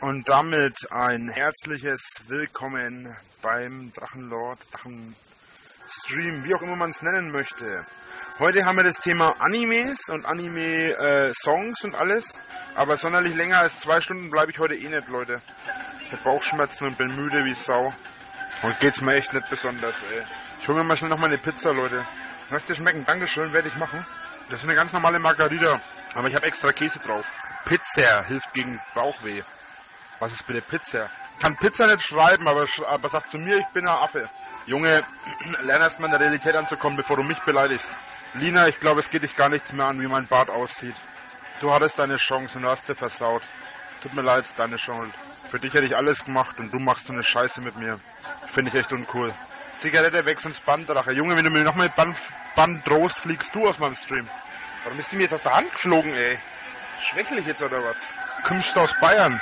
Und damit ein herzliches Willkommen beim Drachenlord, Drachenstream, wie auch immer man es nennen möchte. Heute haben wir das Thema Animes und Anime-Songs und alles. Aber sonderlich länger als zwei Stunden bleibe ich heute eh nicht, Leute. Ich habe Bauchschmerzen und bin müde wie Sau. Und geht's mir echt nicht besonders, ey. Ich hole mir mal schnell noch mal eine Pizza, Leute. Möchte schmecken? Dankeschön, werde ich machen. Das ist eine ganz normale Margarita, aber ich habe extra Käse drauf. Pizza hilft gegen Bauchweh. Was ist bitte Pizza? Kann Pizza nicht schreiben, aber, aber sag zu mir, ich bin ein Affe. Junge, lern erst mal in der Realität anzukommen, bevor du mich beleidigst. Lina, ich glaube, es geht dich gar nichts mehr an, wie mein Bart aussieht. Du hattest deine Chance und du hast sie versaut. Tut mir leid, deine Chance. Für dich hätte ich alles gemacht und du machst so eine Scheiße mit mir. Finde ich echt uncool. Zigarette weg, sonst Bandrache. Junge, wenn du mir nochmal Band, Band drohst, fliegst du aus meinem Stream. Warum ist die mir jetzt aus der Hand geflogen, ey? Schwächlich jetzt oder was? Kommst du aus Bayern?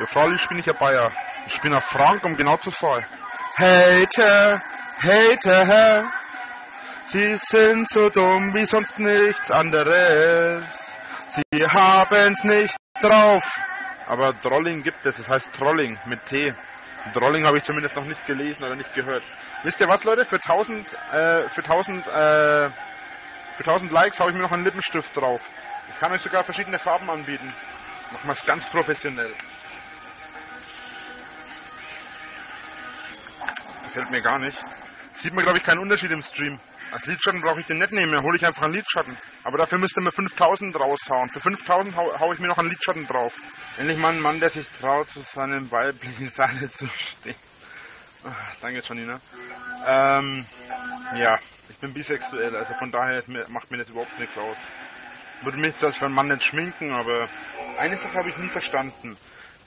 Ja, freilich bin ich ja Bayer. Ich bin ein Frank, um genau zu sein. Hater, Hater, Sie sind so dumm wie sonst nichts anderes. Sie haben's nicht drauf. Aber Trolling gibt es, es heißt Trolling mit T. Trolling habe ich zumindest noch nicht gelesen oder nicht gehört. Wisst ihr was, Leute? Für 1000, äh, für 1000, äh, für 1000 Likes habe ich mir noch einen Lippenstift drauf. Ich kann euch sogar verschiedene Farben anbieten. Machen wir es ganz professionell. Gefällt mir gar nicht. Sieht man, glaube ich, keinen Unterschied im Stream. Als Lidschatten brauche ich den nicht nehmen, dann hole ich einfach einen Lidschatten. Aber dafür müsste mir 5000 raushauen. Für 5000 hau, hau ich mir noch einen Lidschatten drauf. Endlich mal ein Mann, der sich traut, zu seinem weiblichen Seite zu stehen. Ach, danke, Janina. Ähm, ja, ich bin bisexuell, also von daher macht mir das überhaupt nichts aus. Würde mich das für einen Mann nicht schminken, aber eine Sache habe ich nie verstanden.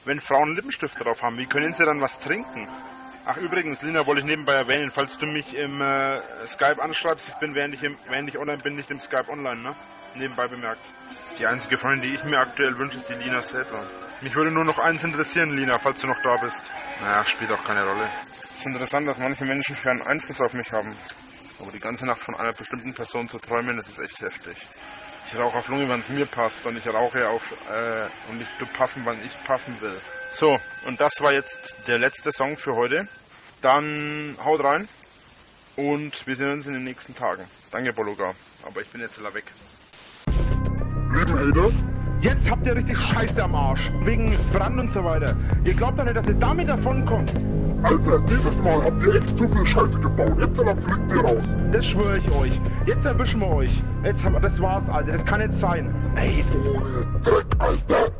Wenn Frauen Lippenstift drauf haben, wie können sie dann was trinken? Ach übrigens, Lina, wollte ich nebenbei erwähnen, falls du mich im äh, Skype anschreibst, ich bin, während ich, im, während ich online bin, nicht im Skype online, ne? Nebenbei bemerkt. Die einzige Freundin, die ich mir aktuell wünsche, ist die Lina selber. Mich würde nur noch eins interessieren, Lina, falls du noch da bist. Naja, spielt auch keine Rolle. Es ist interessant, dass manche Menschen für einen Einfluss auf mich haben. Aber die ganze Nacht von einer bestimmten Person zu träumen, das ist echt heftig. Ich rauche auf Lunge, wann es mir passt und ich rauche auf äh, und ich passen, wann ich passen will. So, und das war jetzt der letzte Song für heute. Dann haut rein und wir sehen uns in den nächsten Tagen. Danke, Bologa. Aber ich bin jetzt wieder weg. Lieben Hater, Jetzt habt ihr richtig Scheiße am Arsch. Wegen Brand und so weiter. Ihr glaubt doch nicht, dass ihr damit davonkommt. Alter, dieses Mal habt ihr echt zu viel Scheiße gebaut. Jetzt dann fliegt ihr raus. Das schwöre ich euch. Jetzt erwischen wir euch. Jetzt haben wir, das war's, Alter. Das kann nicht sein. Ey, Ohne Dreck, Alter.